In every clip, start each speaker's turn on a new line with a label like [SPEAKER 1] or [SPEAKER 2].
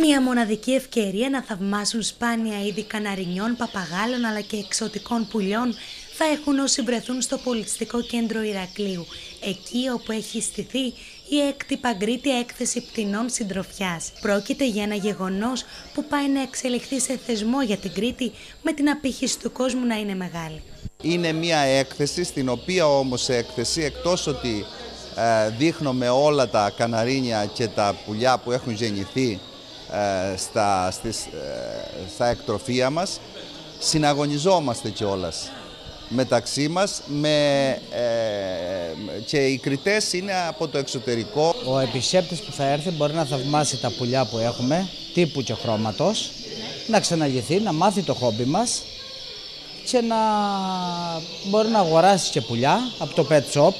[SPEAKER 1] Μια μοναδική ευκαιρία να θαυμάσουν σπάνια είδη καναρινιών, παπαγάλων αλλά και εξωτικών πουλιών θα έχουν όσοι βρεθούν στο πολιτιστικό κέντρο Ηρακλείου, εκεί όπου έχει στηθεί η έκτη παγκρίτια έκθεση πτηνών συντροφιάς. Πρόκειται για ένα γεγονός που πάει να εξελιχθεί σε θεσμό για την Κρήτη, με την απήχηση του κόσμου να είναι μεγάλη.
[SPEAKER 2] Είναι μια έκθεση, στην οποία όμως έκθεση, εκτός ότι ε, δείχνουμε όλα τα καναρίνια και τα πουλιά που έχουν γεννηθεί ε, στα, στις, ε, στα εκτροφία μας, συναγωνιζόμαστε κιόλας μεταξύ μας με, ε, και οι κριτές είναι από το εξωτερικό.
[SPEAKER 3] Ο επισκέπτης που θα έρθει μπορεί να θαυμάσει τα πουλιά που έχουμε, τύπου και χρώματος, να ξαναγηθεί, να μάθει το χόμπι μας και να μπορεί να αγοράσει και πουλιά από το pet shop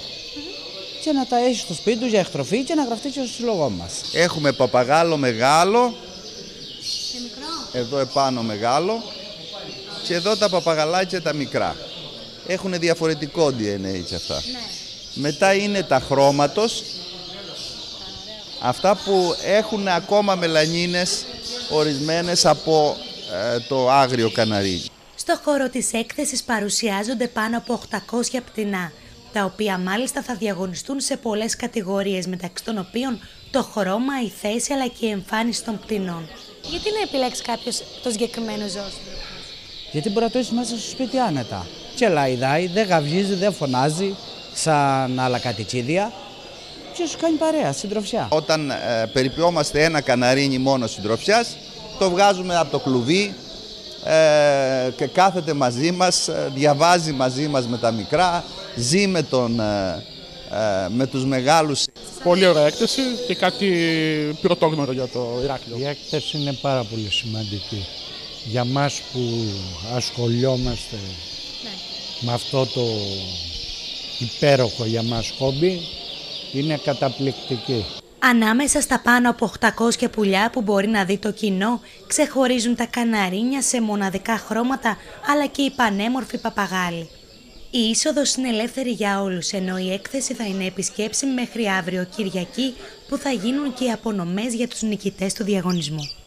[SPEAKER 3] και να τα έχει στο σπίτι τους για εκτροφή και να γραφτείς και στο συλλογό μας.
[SPEAKER 2] Έχουμε παπαγάλο μεγάλο, εδώ επάνω μεγάλο και εδώ τα παπαγαλάκια τα μικρά έχουν διαφορετικό DNA και αυτά. Ναι. Μετά είναι τα χρώματος, αυτά που έχουν ακόμα μελανίνες ορισμένες από ε, το άγριο καναρί.
[SPEAKER 1] Στο χώρο της έκθεσης παρουσιάζονται πάνω από 800 πτηνά, τα οποία μάλιστα θα διαγωνιστούν σε πολλές κατηγορίες, μεταξύ των οποίων το χρώμα, η θέση αλλά και η εμφάνιση των πτηνών. Γιατί να επιλέξει κάποιος το συγκεκριμένο ζώο
[SPEAKER 3] Γιατί μπορεί να το έχει μέσα στο σπίτι άνετα και λαϊδάει, δεν γαυγίζει, δεν φωνάζει σαν άλλα κατοικίδια και σου κάνει παρέα, συντροφιά;
[SPEAKER 2] Όταν ε, περιποιόμαστε ένα καναρίνι μόνο συντροφιάς, το βγάζουμε από το κλουβί ε, και κάθεται μαζί μας, ε, διαβάζει μαζί μας με τα μικρά, ζει με, τον, ε, ε, με τους μεγάλους.
[SPEAKER 4] Πολύ ωραία έκθεση και κάτι πρωτόγνωρο για το Ηράκλειο.
[SPEAKER 5] Η έκθεση είναι πάρα πολύ σημαντική. Για μας που ασχολιόμαστε με αυτό το υπέροχο για μας χόμπι είναι καταπληκτική.
[SPEAKER 1] Ανάμεσα στα πάνω από 800 πουλιά που μπορεί να δει το κοινό, ξεχωρίζουν τα καναρίνια σε μοναδικά χρώματα, αλλά και οι πανέμορφοι παπαγάλοι. Η είσοδος είναι ελεύθερη για όλους, ενώ η έκθεση θα είναι επισκέψιμη μέχρι αύριο Κυριακή, που θα γίνουν και οι απονομές για τους νικητές του διαγωνισμού.